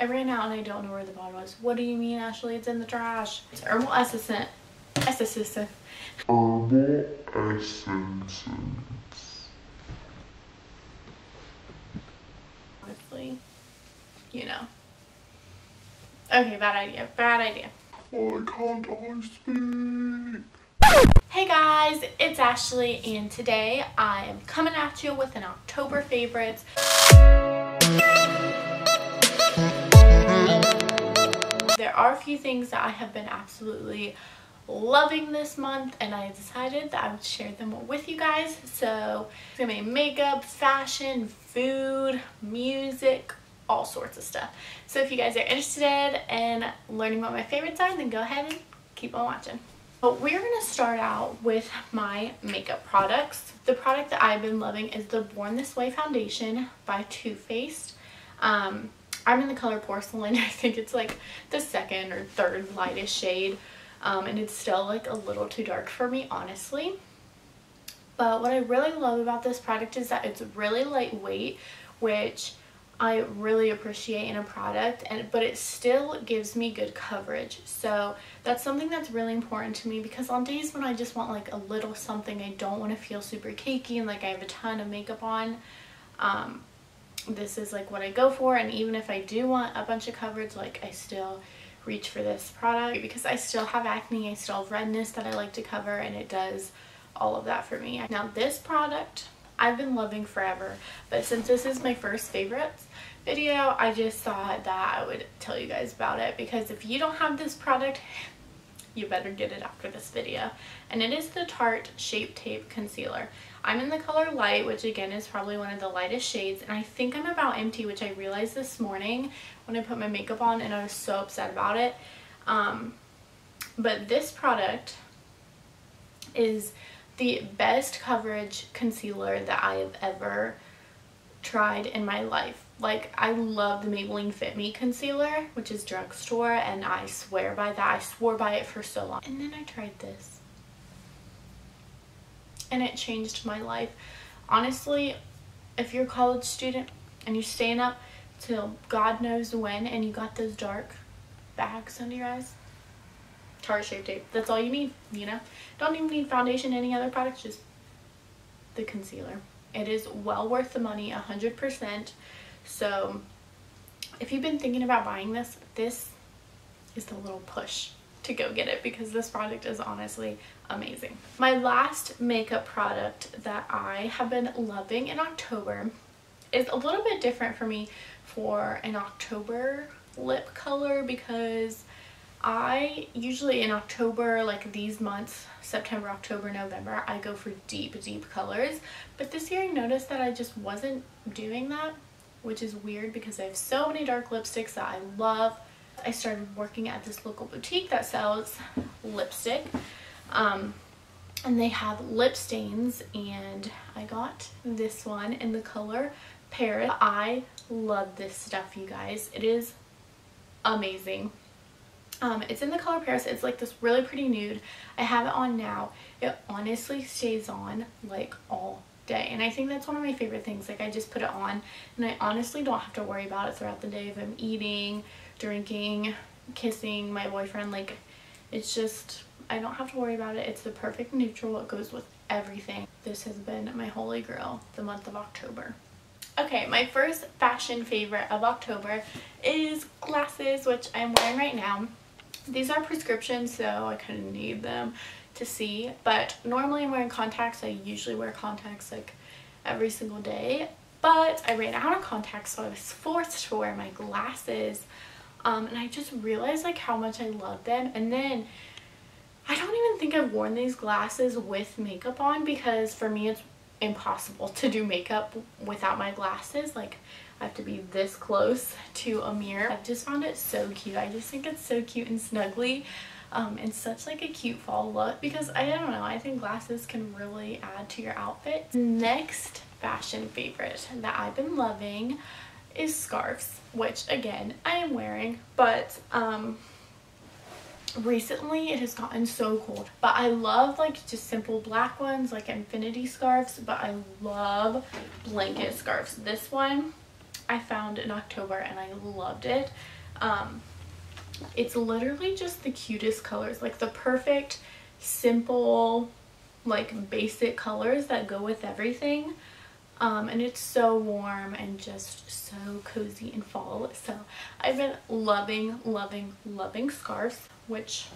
I ran out and I don't know where the bottle was. What do you mean, Ashley? It's in the trash. It's herbal essence. Essence. Herbal essences. Honestly, you know. Okay, bad idea. Bad idea. Why can't I speak? Hey guys, it's Ashley and today I am coming at you with an October favorites. There are a few things that I have been absolutely loving this month and I decided that I would share them with you guys. So it's gonna be makeup, fashion, food, music, all sorts of stuff. So if you guys are interested in learning what my favorites are, then go ahead and keep on watching. But we're going to start out with my makeup products. The product that I've been loving is the Born This Way foundation by Too Faced. Um, I'm in the color Porcelain. I think it's like the second or third lightest shade. Um, and it's still like a little too dark for me, honestly. But what I really love about this product is that it's really lightweight, which I really appreciate in a product and but it still gives me good coverage so that's something that's really important to me because on days when I just want like a little something I don't want to feel super cakey and like I have a ton of makeup on um, this is like what I go for and even if I do want a bunch of coverage like I still reach for this product because I still have acne I still have redness that I like to cover and it does all of that for me. Now this product I've been loving forever but since this is my first favorites video I just thought that I would tell you guys about it because if you don't have this product you better get it after this video. And it is the Tarte Shape Tape Concealer I'm in the color light which again is probably one of the lightest shades and I think I'm about empty which I realized this morning when I put my makeup on and I was so upset about it um, but this product is the best coverage concealer that I have ever tried in my life. Like, I love the Maybelline Fit Me concealer, which is drugstore, and I swear by that. I swore by it for so long. And then I tried this. And it changed my life. Honestly, if you're a college student and you're staying up till God knows when and you got those dark bags under your eyes, Tarte Shape Tape. That's all you need, you know? Don't even need foundation, any other products, just the concealer. It is well worth the money, 100%. So if you've been thinking about buying this, this is the little push to go get it because this product is honestly amazing. My last makeup product that I have been loving in October is a little bit different for me for an October lip color because I usually in October, like these months, September, October, November, I go for deep, deep colors. But this year I noticed that I just wasn't doing that, which is weird because I have so many dark lipsticks that I love. I started working at this local boutique that sells lipstick. Um, and they have lip stains and I got this one in the color Paris. I love this stuff, you guys. It is amazing. Um, it's in the color Paris. It's like this really pretty nude. I have it on now. It honestly stays on like all day. And I think that's one of my favorite things. Like I just put it on and I honestly don't have to worry about it throughout the day if I'm eating, drinking, kissing my boyfriend. Like it's just, I don't have to worry about it. It's the perfect neutral. It goes with everything. This has been my holy grail the month of October. Okay, my first fashion favorite of October is glasses, which I'm wearing right now. These are prescriptions, so I kind of need them to see. But normally I'm wearing contacts. I usually wear contacts like every single day. But I ran out of contacts, so I was forced to wear my glasses. Um, and I just realized like how much I love them. And then I don't even think I've worn these glasses with makeup on because for me it's impossible to do makeup without my glasses. Like I have to be this close to a mirror. I just found it so cute. I just think it's so cute and snuggly. Um, and such like a cute fall look because I don't know I think glasses can really add to your outfit. Next fashion favorite that I've been loving is scarves which again I am wearing but um recently it has gotten so cold but I love like just simple black ones like infinity scarves but I love blanket scarves this one I found in October and I loved it. Um, it's literally just the cutest colors, like the perfect, simple, like basic colors that go with everything. Um, and it's so warm and just so cozy in fall. So I've been loving, loving, loving scarves, which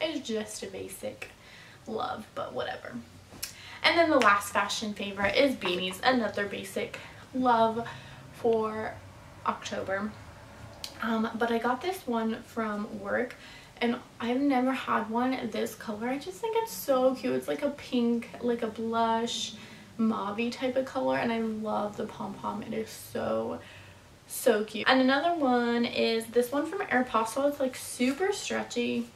is just a basic love, but whatever. And then the last fashion favorite is beanies, another basic love for October. Um, but I got this one from work and I've never had one this color. I just think it's so cute. It's like a pink, like a blush, mauve type of color and I love the pom-pom. It is so, so cute. And another one is this one from Aeropostale. It's like super stretchy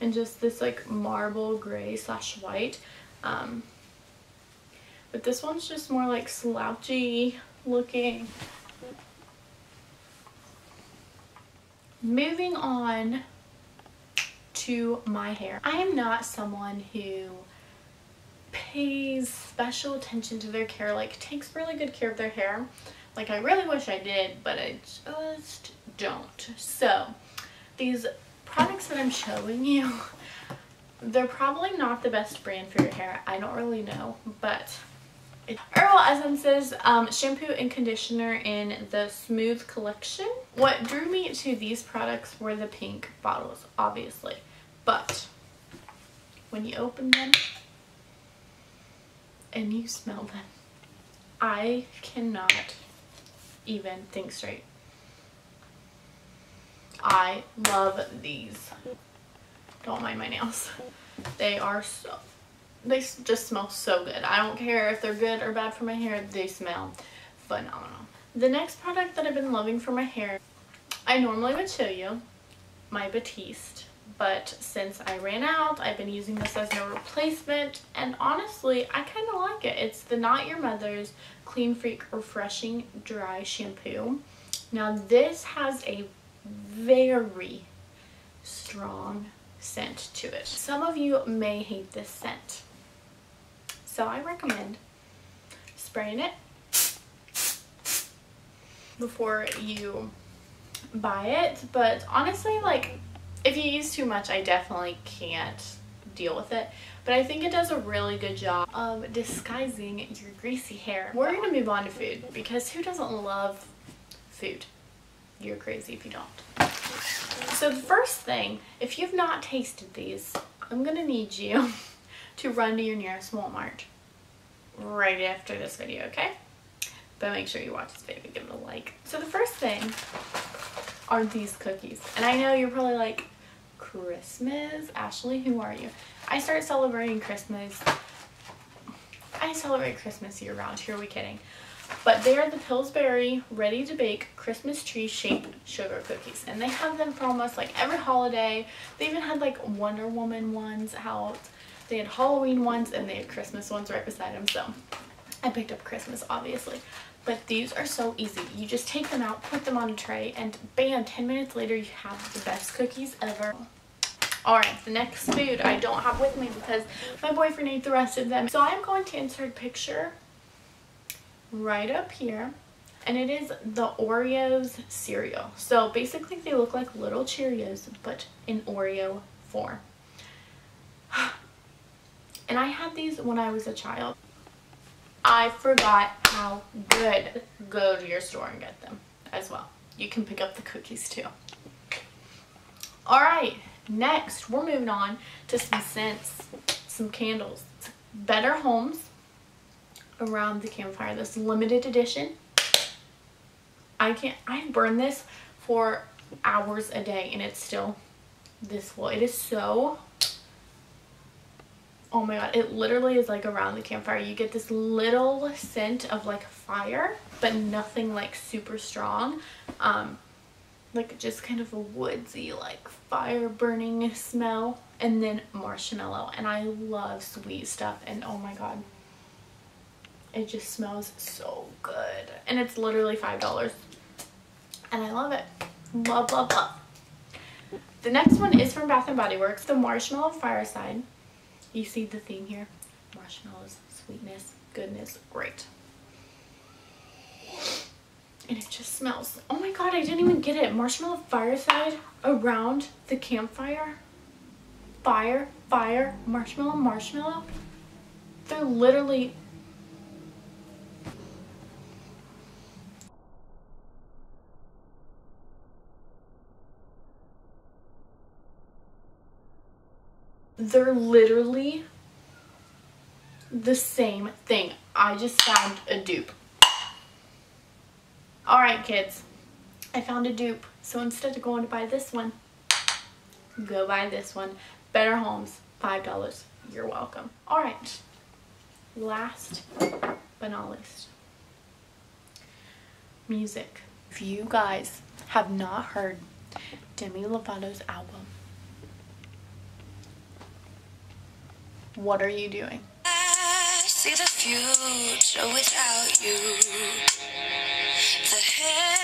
and just this like marble gray slash white. Um, but this one's just more like slouchy looking. Moving on to my hair. I am not someone who pays special attention to their care, like takes really good care of their hair. Like I really wish I did, but I just don't. So these products that I'm showing you, they're probably not the best brand for your hair. I don't really know, but Herbal Essences um, shampoo and conditioner in the Smooth collection. What drew me to these products were the pink bottles, obviously. But when you open them and you smell them, I cannot even think straight. I love these. Don't mind my nails. They are so they just smell so good. I don't care if they're good or bad for my hair, they smell phenomenal. The next product that I've been loving for my hair, I normally would show you my Batiste, but since I ran out, I've been using this as a replacement, and honestly, I kind of like it. It's the Not Your Mother's Clean Freak Refreshing Dry Shampoo. Now, this has a very strong scent to it. Some of you may hate this scent. So I recommend spraying it before you buy it. But honestly, like, if you use too much, I definitely can't deal with it. But I think it does a really good job of disguising your greasy hair. We're going to move on to food because who doesn't love food? You're crazy if you don't. So the first thing, if you've not tasted these, I'm going to need you to run to your nearest Walmart right after this video, okay? But make sure you watch this video, give it a like. So the first thing are these cookies. And I know you're probably like, Christmas? Ashley, who are you? I start celebrating Christmas. I celebrate Christmas year round. Who are we kidding? But they are the Pillsbury Ready to Bake Christmas Tree Shaped Sugar Cookies. And they have them for almost like every holiday. They even had like Wonder Woman ones out. They had Halloween ones and they had Christmas ones right beside them. So I picked up Christmas, obviously. But these are so easy. You just take them out, put them on a tray, and bam, 10 minutes later you have the best cookies ever. Alright, the next food I don't have with me because my boyfriend ate the rest of them. So I'm going to insert a picture right up here. And it is the Oreos cereal. So basically they look like little Cheerios, but in Oreo form. And I had these when I was a child. I forgot how good. Go to your store and get them as well. You can pick up the cookies too. Alright, next we're moving on to some scents, some candles. Better Homes around the campfire. This limited edition. I can't, I burn this for hours a day and it's still this full. It is so oh my god it literally is like around the campfire you get this little scent of like fire but nothing like super strong um like just kind of a woodsy like fire burning smell. And then marshmallow. And i love sweet stuff. And oh my god. It just smells so good. And it's literally five dollars. And i love it. Love love love. The next one is from bath and body works the marshmallow fireside. You see the theme here? Marshmallows, sweetness, goodness, great. And it just smells. Oh my god, I didn't even get it. Marshmallow fireside around the campfire. Fire, fire, marshmallow, marshmallow. They're literally they're literally the same thing. I just found a dupe. Alright kids, I found a dupe. So instead of going to buy this one, go buy this one. Better Homes, $5. You're welcome. Alright, last but not least, music. If you guys have not heard Demi Lovato's album, what are you doing? I see the future without you. The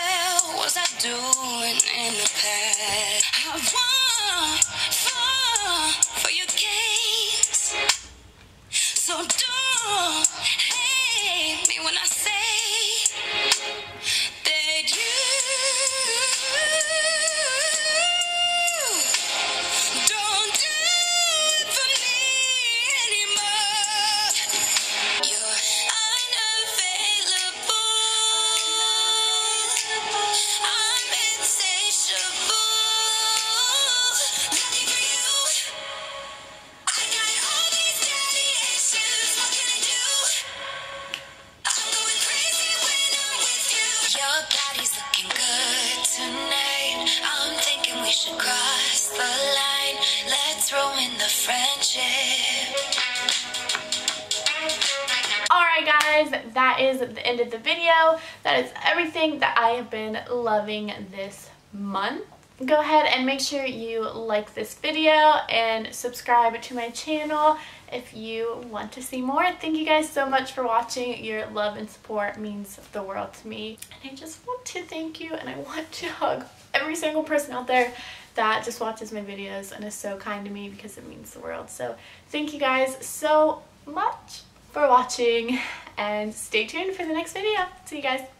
Alright guys, that is the end of the video. That is everything that I have been loving this month. Go ahead and make sure you like this video and subscribe to my channel if you want to see more. Thank you guys so much for watching. Your love and support means the world to me. And I just want to thank you and I want to hug every single person out there that just watches my videos and is so kind to me because it means the world. So thank you guys so much for watching and stay tuned for the next video. See you guys.